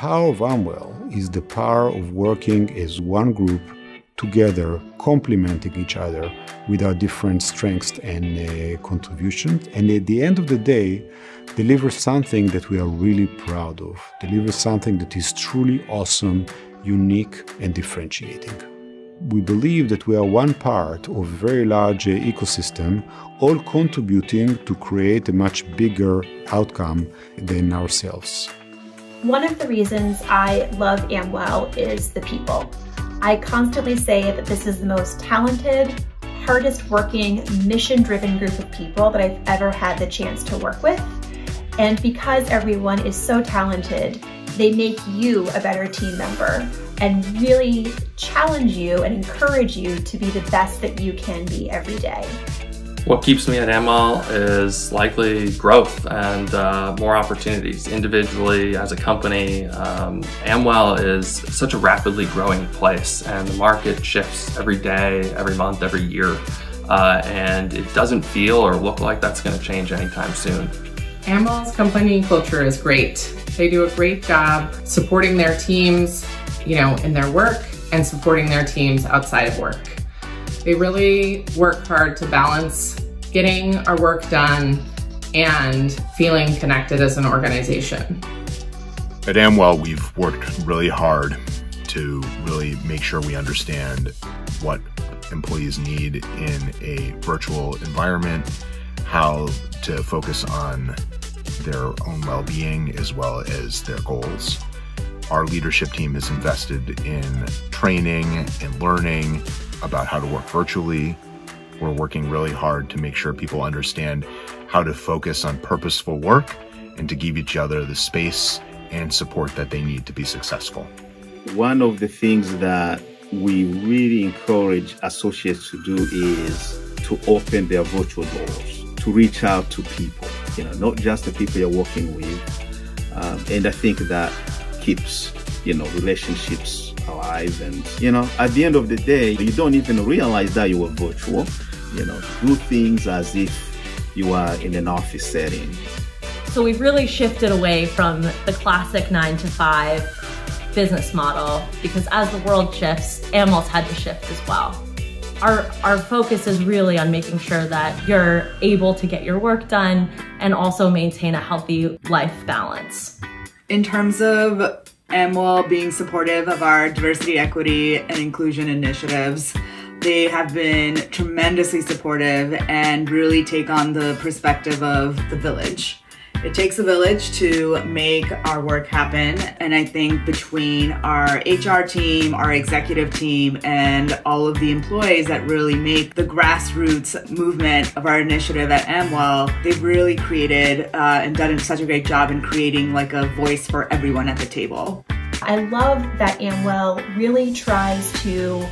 power of Amwell is the power of working as one group together, complementing each other with our different strengths and uh, contributions. And at the end of the day, deliver something that we are really proud of, deliver something that is truly awesome, unique, and differentiating. We believe that we are one part of a very large uh, ecosystem, all contributing to create a much bigger outcome than ourselves. One of the reasons I love Amwell is the people. I constantly say that this is the most talented, hardest working, mission driven group of people that I've ever had the chance to work with. And because everyone is so talented, they make you a better team member and really challenge you and encourage you to be the best that you can be every day. What keeps me at Amwell is likely growth and uh, more opportunities individually as a company. Um, Amwell is such a rapidly growing place and the market shifts every day, every month, every year. Uh, and it doesn't feel or look like that's going to change anytime soon. Amwell's company culture is great. They do a great job supporting their teams, you know, in their work and supporting their teams outside of work. They really work hard to balance getting our work done and feeling connected as an organization. At Amwell, we've worked really hard to really make sure we understand what employees need in a virtual environment, how to focus on their own well being as well as their goals. Our leadership team is invested in training and learning about how to work virtually. We're working really hard to make sure people understand how to focus on purposeful work and to give each other the space and support that they need to be successful. One of the things that we really encourage associates to do is to open their virtual doors, to reach out to people, you know, not just the people you're working with. Um, and I think that keeps, you know, relationships alive. And, you know, at the end of the day, you don't even realize that you were virtual. You know, do things as if you are in an office setting. So we've really shifted away from the classic nine to five business model because as the world shifts, Amwell's had to shift as well. Our, our focus is really on making sure that you're able to get your work done and also maintain a healthy life balance. In terms of Amwell being supportive of our diversity, equity, and inclusion initiatives, they have been tremendously supportive and really take on the perspective of the village. It takes a village to make our work happen. And I think between our HR team, our executive team, and all of the employees that really make the grassroots movement of our initiative at Amwell, they've really created uh, and done such a great job in creating like a voice for everyone at the table. I love that Amwell really tries to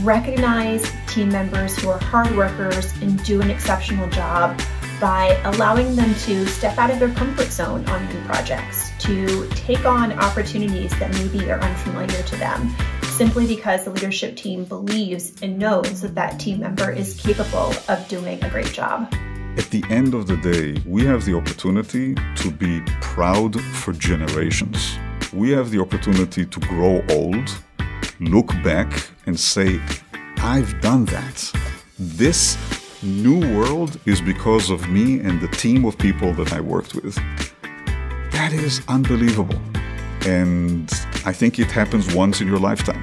recognize team members who are hard workers and do an exceptional job by allowing them to step out of their comfort zone on new projects, to take on opportunities that maybe are unfamiliar to them, simply because the leadership team believes and knows that that team member is capable of doing a great job. At the end of the day, we have the opportunity to be proud for generations. We have the opportunity to grow old, look back, and say, I've done that. This new world is because of me and the team of people that I worked with. That is unbelievable. And I think it happens once in your lifetime.